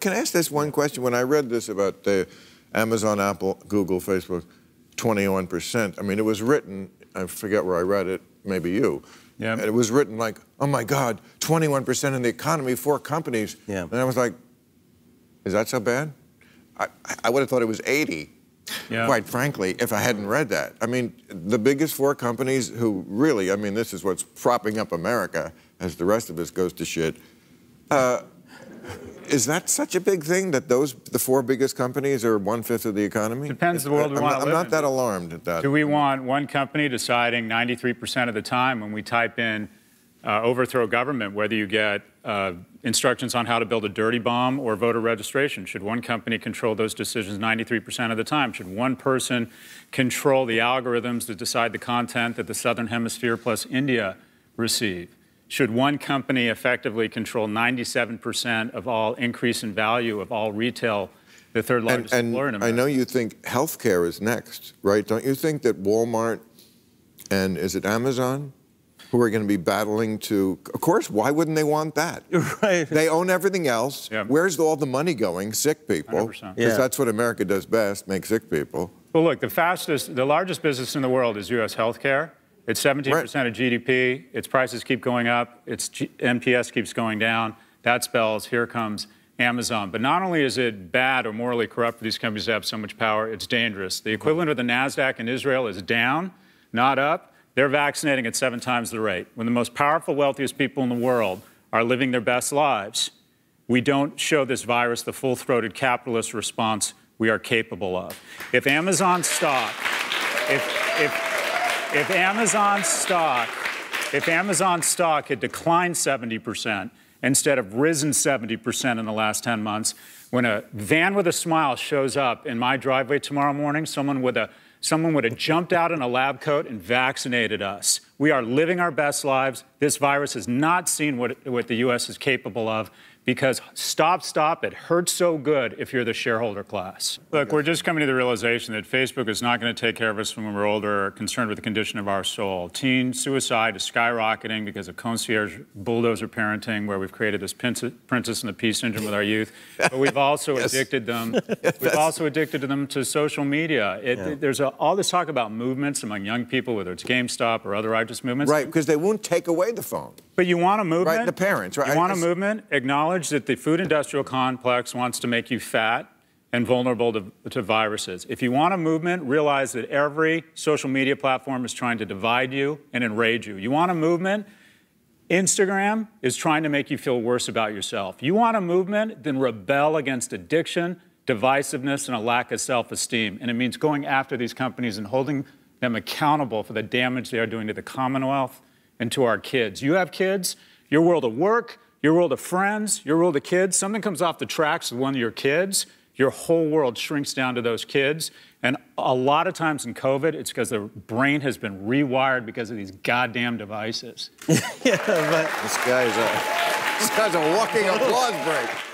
can I ask this one question? When I read this about the Amazon, Apple, Google, Facebook, 21%, I mean, it was written, I forget where I read it, maybe you. Yeah. And it was written like, oh my God, 21% in the economy, four companies. Yeah. And I was like, is that so bad? I, I would have thought it was 80, Yeah. quite frankly, if I hadn't read that. I mean, the biggest four companies who really, I mean, this is what's propping up America as the rest of us goes to shit. Uh, is that such a big thing that those, the four biggest companies are one fifth of the economy? Depends the world we I'm wanna not- I'm not that alarmed at that. Do we want one company deciding 93% of the time when we type in uh, overthrow government, whether you get uh, instructions on how to build a dirty bomb or voter registration? Should one company control those decisions 93% of the time? Should one person control the algorithms that decide the content that the Southern Hemisphere plus India receive? Should one company effectively control 97% of all increase in value of all retail, the third largest and employer in I know you think healthcare is next, right? Don't you think that Walmart and is it Amazon who are going to be battling to? Of course, why wouldn't they want that? Right. They own everything else. Yeah. Where's all the money going? Sick people. 100%. Because Yeah. that's what America does best: make sick people. Well, look, the fastest, the largest business in the world is U.S. healthcare. It's 17% of GDP. Its prices keep going up. Its G- NPS keeps going down. That spells here comes Amazon. But not only is it bad or morally corrupt for these companies to have so much power, it's dangerous. The equivalent of the NASDAQ in Israel is down, not up. They're vaccinating at seven times the rate. When the most powerful, wealthiest people in the world are living their best lives, we don't show this virus the full throated capitalist response we are capable of. If Amazon stock, if, if, if Amazon stock, if Amazon stock had declined 70% instead of risen 70% in the last 10 months, when a van with a smile shows up in my driveway tomorrow morning, someone with a someone would have jumped out in a lab coat and vaccinated us. We are living our best lives. This virus has not seen what, what the U.S. is capable of because stop, stop, it hurts so good if you're the shareholder class. Look, we're just coming to the realization that Facebook is not going to take care of us when we're older or concerned with the condition of our soul. Teen suicide is skyrocketing because of concierge bulldozer parenting, where we've created this princess princess and the pea syndrome with our youth. But we've also Yes. addicted them. We've also addicted them to social media. It, There's a, all this talk about movements among young people, whether it's GameStop or other righteous movements. Right, because they won't take away the phone. But you want a movement? Right, the parents, right. You want a I- movement? Acknowledge that the food industrial complex wants to make you fat and vulnerable to, to viruses. If you want a movement, realize that every social media platform is trying to divide you and enrage you. You want a movement? Instagram is trying to make you feel worse about yourself. You want a movement? Then rebel against addiction, divisiveness, and a lack of self esteem. And it means going after these companies and holding them accountable for the damage they are doing to the Commonwealth and to our kids. You have kids, your world of work, your world of friends, your world of kids, something comes off the tracks with one of your kids, your whole world shrinks down to those kids. And a lot of times in COVID, it's because the brain has been rewired because of these goddamn devices. yeah, but This guy's a, this guy's a walking applause break.